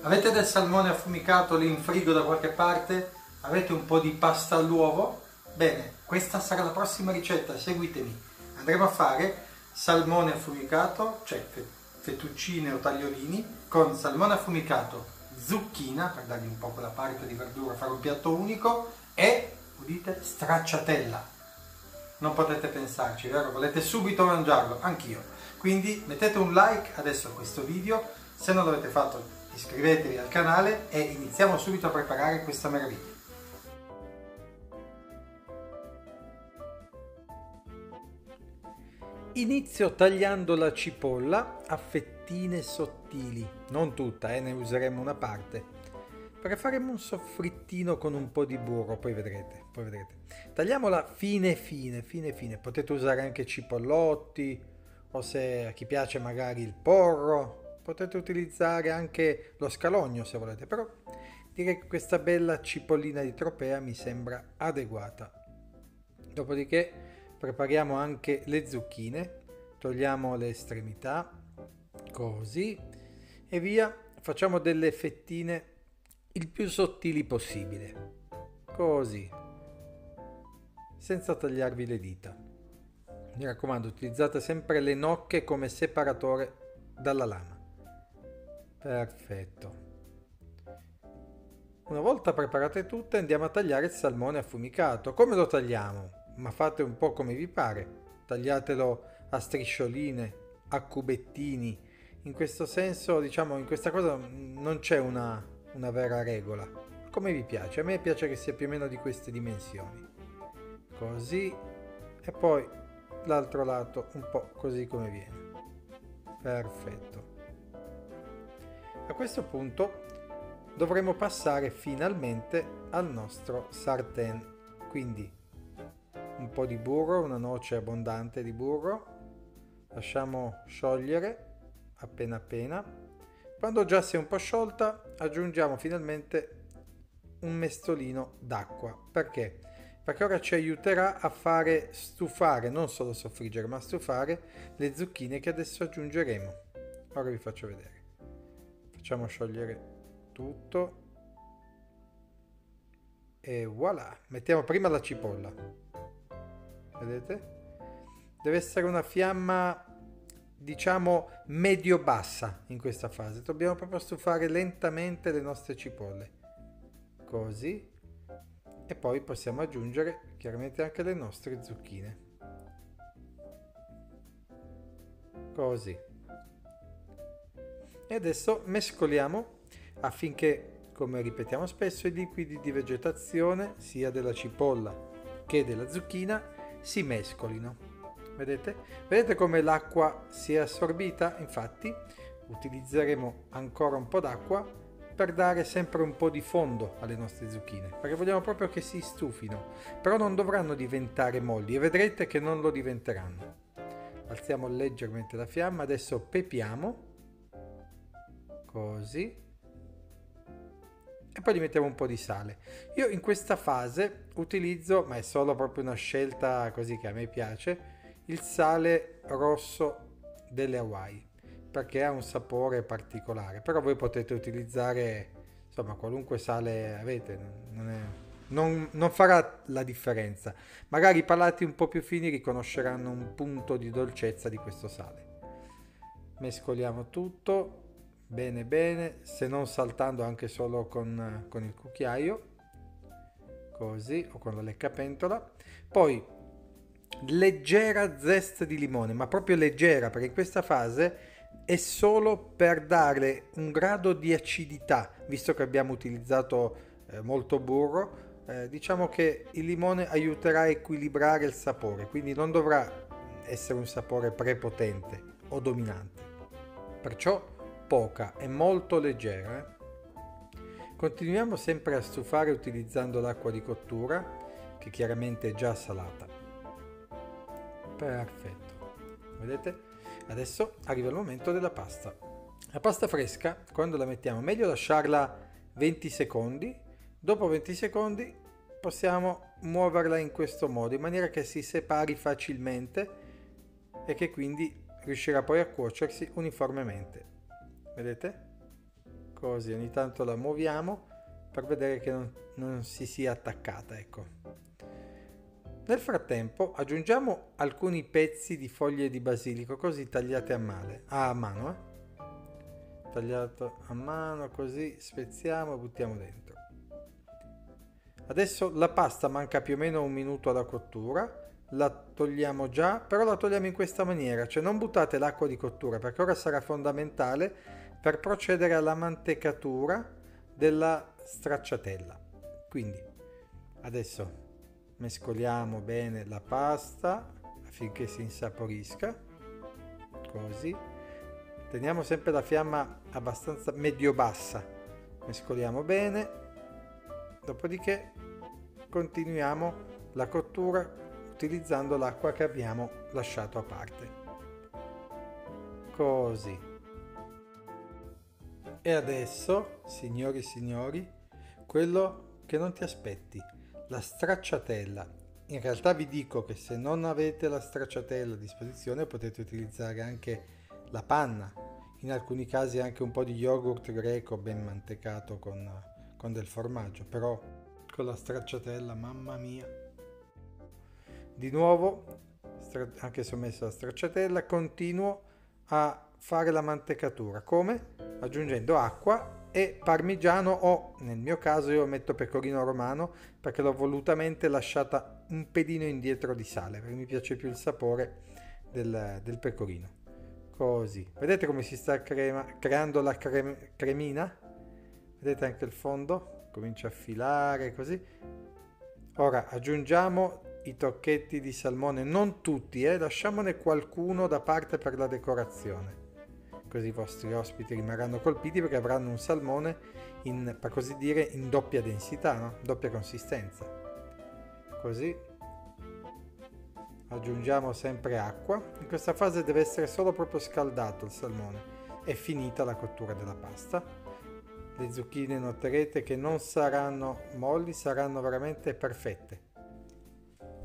Avete del salmone affumicato lì in frigo da qualche parte? Avete un po' di pasta all'uovo? Bene, questa sarà la prossima ricetta, seguitemi. Andremo a fare salmone affumicato, cioè fettuccine o tagliolini, con salmone affumicato, zucchina, per dargli un po' quella parte di verdura, fare un piatto unico, e, udite, stracciatella. Non potete pensarci, vero? Volete subito mangiarlo? Anch'io. Quindi mettete un like adesso a questo video, se non l'avete fatto iscrivetevi al canale e iniziamo subito a preparare questa meraviglia. Inizio tagliando la cipolla a fettine sottili, non tutta, eh, ne useremo una parte, perché faremo un soffrittino con un po' di burro, poi vedrete, poi vedrete. Tagliamola fine fine, fine fine, potete usare anche cipollotti, o se a chi piace magari il porro, potete utilizzare anche lo scalogno se volete, però direi che questa bella cipollina di tropea mi sembra adeguata. Dopodiché prepariamo anche le zucchine, togliamo le estremità, così, e via, facciamo delle fettine il più sottili possibile, così, senza tagliarvi le dita. Mi raccomando, utilizzate sempre le nocche come separatore dalla lama. Perfetto. Una volta preparate tutte andiamo a tagliare il salmone affumicato. Come lo tagliamo? Ma fate un po' come vi pare. Tagliatelo a striscioline, a cubettini. In questo senso, diciamo, in questa cosa non c'è una, una vera regola. Come vi piace. A me piace che sia più o meno di queste dimensioni. Così. E poi l'altro lato un po' così come viene. Perfetto. A questo punto dovremo passare finalmente al nostro sartén. Quindi un po' di burro, una noce abbondante di burro, lasciamo sciogliere appena appena. Quando già si è un po' sciolta aggiungiamo finalmente un mestolino d'acqua. Perché? Perché ora ci aiuterà a fare stufare, non solo soffriggere, ma stufare le zucchine che adesso aggiungeremo. Ora vi faccio vedere facciamo sciogliere tutto e voilà mettiamo prima la cipolla vedete deve essere una fiamma diciamo medio bassa in questa fase. Dobbiamo proprio stufare lentamente le nostre cipolle. Così. E poi possiamo aggiungere chiaramente anche le nostre zucchine. Così. E adesso mescoliamo affinché, come ripetiamo spesso, i liquidi di vegetazione, sia della cipolla che della zucchina, si mescolino. Vedete? Vedete come l'acqua si è assorbita? Infatti utilizzeremo ancora un po' d'acqua per dare sempre un po' di fondo alle nostre zucchine, perché vogliamo proprio che si stufino, però non dovranno diventare molli e vedrete che non lo diventeranno. Alziamo leggermente la fiamma, adesso pepiamo così e poi gli mettiamo un po' di sale io in questa fase utilizzo ma è solo proprio una scelta così che a me piace il sale rosso delle Hawaii perché ha un sapore particolare. Però voi potete utilizzare insomma qualunque sale avete non, è, non, non farà la differenza. Magari i palati un po' più fini riconosceranno un punto di dolcezza di questo sale. Mescoliamo tutto bene bene se non saltando anche solo con, con il cucchiaio così o con la leccapentola poi leggera zesta di limone ma proprio leggera perché in questa fase è solo per dare un grado di acidità visto che abbiamo utilizzato eh, molto burro eh, diciamo che il limone aiuterà a equilibrare il sapore quindi non dovrà essere un sapore prepotente o dominante perciò poca e molto leggera. Eh. Continuiamo sempre a stufare utilizzando l'acqua di cottura, che chiaramente è già salata. Perfetto. Vedete? Adesso arriva il momento della pasta. La pasta fresca, quando la mettiamo, meglio lasciarla 20 secondi, Dopo 20 secondi possiamo muoverla in questo modo, in maniera che si separi facilmente e che quindi riuscirà poi a cuocersi uniformemente. Vedete? Così ogni tanto la muoviamo per vedere che non, non si sia attaccata, ecco. Nel frattempo aggiungiamo alcuni pezzi di foglie di basilico così tagliate a, male, a mano. Eh? Tagliato a mano così, spezziamo e buttiamo dentro. Adesso la pasta manca più o meno un minuto alla cottura, la togliamo già, però la togliamo in questa maniera, cioè non buttate l'acqua di cottura perché ora sarà fondamentale per procedere alla mantecatura della stracciatella. Quindi adesso mescoliamo bene la pasta affinché si insaporisca così. Teniamo sempre la fiamma abbastanza medio bassa mescoliamo bene dopodiché continuiamo la cottura utilizzando l'acqua che abbiamo lasciato a parte. Così. E adesso signori e signori quello che non ti aspetti la stracciatella. In realtà vi dico che se non avete la stracciatella a disposizione potete utilizzare anche la panna, in alcuni casi anche un po' di yogurt greco ben mantecato con, con del formaggio, però con la stracciatella, mamma mia. Di nuovo, anche se ho messo la stracciatella, continuo a fare la mantecatura. Come? Aggiungendo acqua e parmigiano o nel mio caso io metto pecorino romano perché l'ho volutamente lasciata un pedino indietro di sale perché mi piace più il sapore del, del pecorino. Così. Vedete come si sta crema, creando la crem, cremina? Vedete anche il fondo? Comincia a filare così. Ora aggiungiamo i tocchetti di salmone. Non tutti eh, lasciamone qualcuno da parte per la decorazione così i vostri ospiti rimarranno colpiti perché avranno un salmone in, per così dire in doppia densità, no? doppia consistenza. Così aggiungiamo sempre acqua. In questa fase deve essere solo proprio scaldato il salmone. È finita la cottura della pasta. Le zucchine noterete che non saranno molli, saranno veramente perfette.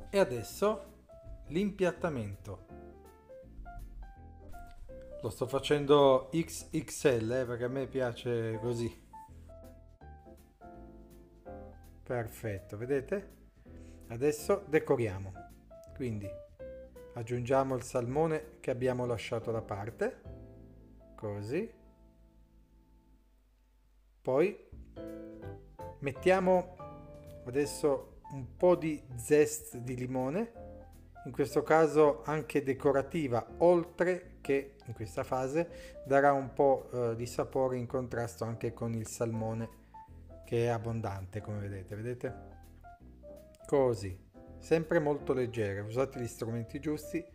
E adesso l'impiattamento lo sto facendo XXL eh, perché a me piace così. Perfetto, vedete? Adesso decoriamo. Quindi aggiungiamo il salmone che abbiamo lasciato da parte. Così. Poi mettiamo adesso un po' di zest di limone in questo caso anche decorativa, oltre che in questa fase darà un po' eh, di sapore in contrasto anche con il salmone che è abbondante come vedete, vedete? Così, sempre molto leggere, usate gli strumenti giusti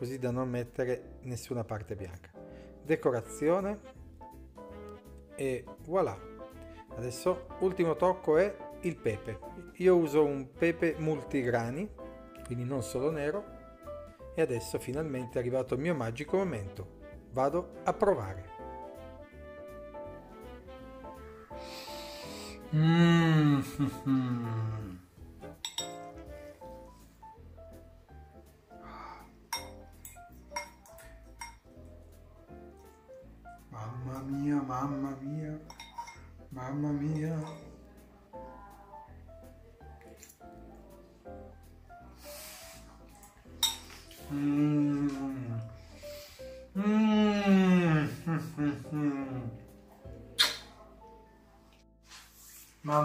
così da non mettere nessuna parte bianca. Decorazione e voilà. Adesso ultimo tocco è il pepe. Io uso un pepe multigrani quindi non solo nero. E adesso finalmente è arrivato il mio magico momento. Vado a provare. Mm.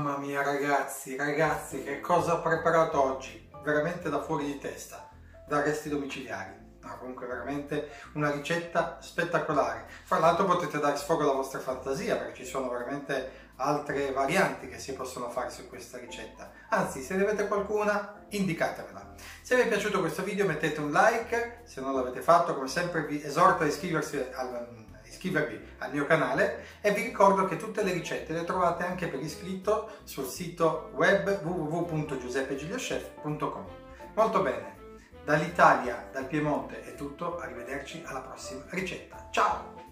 Mamma mia ragazzi, ragazzi, che cosa ho preparato oggi? Veramente da fuori di testa, da arresti domiciliari. No, comunque veramente una ricetta spettacolare. Fra l'altro potete dare sfogo alla vostra fantasia perché ci sono veramente altre varianti che si possono fare su questa ricetta. Anzi, se ne avete qualcuna, indicatemela. Se vi è piaciuto questo video mettete un like, se non l'avete fatto come sempre vi esorto a iscriversi al, iscrivervi al mio canale e vi ricordo che tutte le ricette le trovate anche per iscritto sul sito web www.giuseppegigliochef.com. Molto bene, dall'Italia, dal Piemonte è tutto, arrivederci alla prossima ricetta. Ciao!